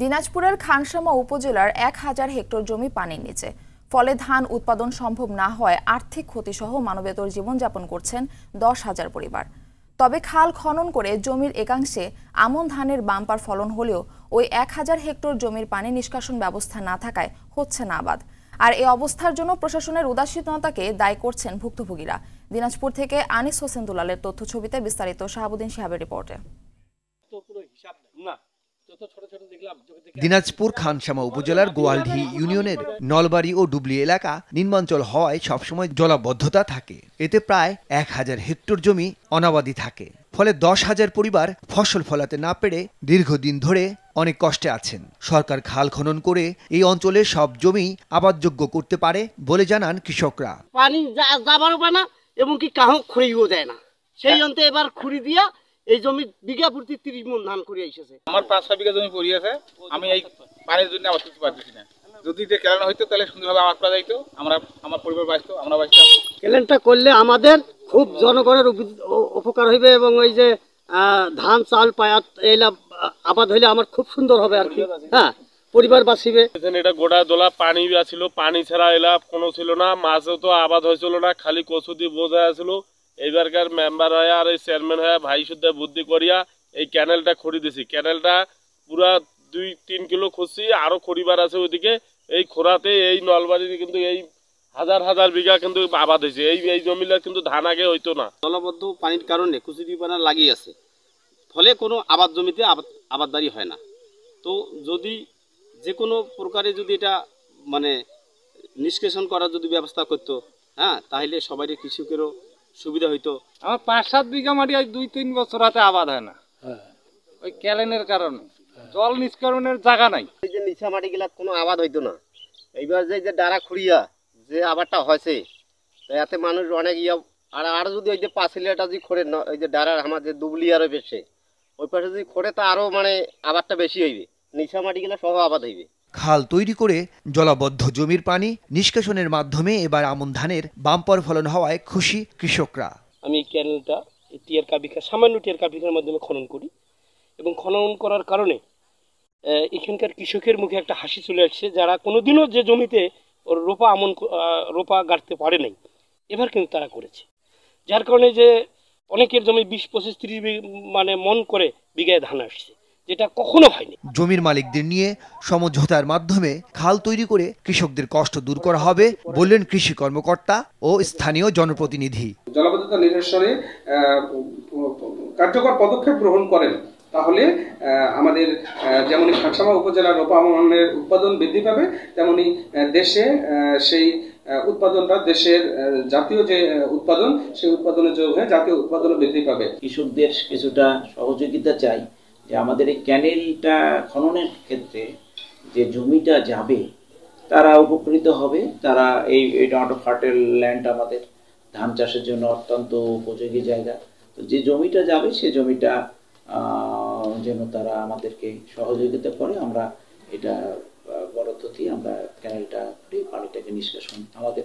দিনাজপুরের খানসামা উপজেলার এক হাজার হেক্টর জমি পানির নিচে। ফলে ধান উৎপাদন সম্ভব না হয় আর্থিক ক্ষতিসহ মানবেতর জীবনযাপন করছেন দশ হাজার পরিবার। তবে খাল খনন করে জমির একাংশে আমন ধানের বাম্পার ফলন হলেও ওই এক হাজার হেক্টর জমির পানি নিষ্কাশন ব্যবস্থা না থাকায় হচ্ছে না আবাদ। আর এই অবস্থার জন্য প্রশাসনের উদাসীনতাকে দায়ী করছেন ভুক্তভোগীরা। দিনাজপুর থেকে আনিস হোসেন দুলালের তথ্য ছবিতে বিস্তারিত, শাহাবুদ্দিন সাহাবের রিপোর্টে। দিনাজপুর খানসামা উপজেলার গোয়ালঢি ইউনিয়নের নলবাড়ি ও ডুবলি এলাকা নিম্নাঞ্চল হওয়ায় সবসময় জলাবদ্ধতা থাকে। এতে প্রায় এক হাজার হেক্টর জমি অনাবাদি থাকে। ফলে দশ হাজার পরিবার ফসল ফলাতে না পেরে দীর্ঘদিন ধরে অনেক কষ্টে আছেন। সরকার খাল খনন করে এই অঞ্চলের সব জমি আবাদযোগ্য করতে পারে বলে জানান কৃষকরা। পানি যা- যাবারও পায় না এবং কি কাহো খুঁড়িও দেয় না। সেই অন্তে এবার খুঁড়ি দিয়া এই জমি বিঘা প্রতি তিরিশ মন ধান করে এসেছে আমার পাঁচ ছয় বিঘা জমি পড়ে আছে আমি এই পানির জন্য আবাদ করতে পারতেছি না। যদি এটা কেরানো হইতো তাহলে সুন্দরভাবে আবাদ করা যাইতো। আমরা আমার পরিবার বাঁচতো আমরা বাঁচতাম। ক্যালেন্ডটা করলে আমাদের খুব জনগণের উপকার হইবে এবং ওই যে ধান চাল পায়াত এইলা আবাদ হইলে আমার খুব সুন্দর হবে আর কি। হ্যাঁ পরিবার বাঁচিবে। এটা গোটা দোলা পানি ছিল পানি ছাড়া এলা কোনো ছিল না মাছও তো আবাদ হয়েছিল না খালি কচু দিয়ে বোঝা আছিল। এইবারকার মেম্বার হয়ে আর এই চেয়ারম্যান হয়ে ভাই শুদ্ধ বুদ্ধি করিয়া এই ক্যানেলটা খড়ি দিছি। ক্যানেলটা পুরা দুই, তিন কিলো খুঁজছি, আরও খড়িবার আছে ওইদিকে। এই খোরাতে এই নলবাড়িতে কিন্তু এই হাজার হাজার বিঘা কিন্তু আবাদ হয়েছে। এই এই জমিটা কিন্তু ধান আগে হইতো না। জলবদ্ধ পানির কারণে কুচুরিপানা লাগিয়ে আছে। ফলে কোনো আবাদ জমিতে আবাদ আবাদবাড়ি হয় না। তো যদি যে কোনো প্রকারে যদি এটা মানে নিষ্কাশন করার যদি ব্যবস্থা করতো হ্যাঁ তাহলে সবাই কৃষকেরও সুবিধা হইতো। আমার পাঁচ সাত বিঘা মাটি আজ দুই তিন বছর হাতে আবাদ হয় না। ওই ক্যালেনের কারণে। জল নিষ্কাশনের জায়গা নাই। এই যে নিচা মাটি গেলা কোনো আবাদ হইতো না। এইবার যে যে ডারা খুঁড়িয়া যে আবাদটা হয়েছে তো এতে মানুষ অনেক ইয়া আর আর যদি ওই যে পাঁচিলিয়াটা যদি খোড়ে ন- ওই যে ডারার আমার যে দুবলি আরও বেশি ওই পাশে যদি খোড়ে তা আরও মানে আবাদটা বেশি হইবে। নিচা মাটি গেলা সহ আবাদ হইবে। খাল তৈরি করে জলাবদ্ধ জমির পানি নিষ্কাশনের মাধ্যমে এবার আমন ধানের বাম্পার ফলন হওয়ায় খুশি কৃষকরা। আমি ক্যানেলটা টিয়ার কাবিখা, সামান্য টিয়ার কাবিখার মাধ্যমে খনন করি এবং খনন করার কারণে এখানকার কৃষকের মুখে একটা হাসি চলে আসছে যারা কোনোদিনও যে জমিতে ওর রোপা আমন রোপা গাড়তে পারে নাই। এবার কিন্তু তারা করেছে। যার কারণে যে অনেকের জমি বিশ পঁচিশ ত্রিশ মানে মন করে বিঘায় ধান আসছে। যেটা কখনো হয়নি। জমির মালিকদের নিয়ে সমঝোতার মাধ্যমে খাল তৈরি করে কৃষকদের কষ্ট দূর করা হবে বললেন কৃষি কর্মকর্তা ও স্থানীয় জনপ্রতিনিধি। জলাবদ্ধতা নিরসনে আহ, কার্যকর পদক্ষেপ গ্রহণ করেন। তাহলে আহ, আমাদের আহ, যেমনই খানসামা উপজেলার রোপা আমনের উৎপাদন বৃদ্ধি পাবে তেমনি আহ, দেশে আহ, সেই উৎপাদনটা দেশের আহ, জাতীয় যে উৎপাদন সেই উৎপাদনের যোগ হয়ে জাতীয় উৎপাদন বৃদ্ধি পাবে। কৃষকদের কিছুটা সহযোগিতা চাই। যে আমাদের এই ক্যানেলটা খননের ক্ষেত্রে যে জমিটা যাবে, তারা উপকৃত হবে। তারা এই এটা অটো ফার্টেল ল্যান্ড আমাদের ধান চাষের জন্য অত্যন্ত উপযোগী জায়গা। তো যে জমিটা যাবে, সে জমিটা যেন তারা আমাদেরকে সহযোগিতা করে। আমরা এটা বরাদ্দ দিয়ে আমরা ক্যানেলটা পানিটাকে নিষ্কাশন আমাদের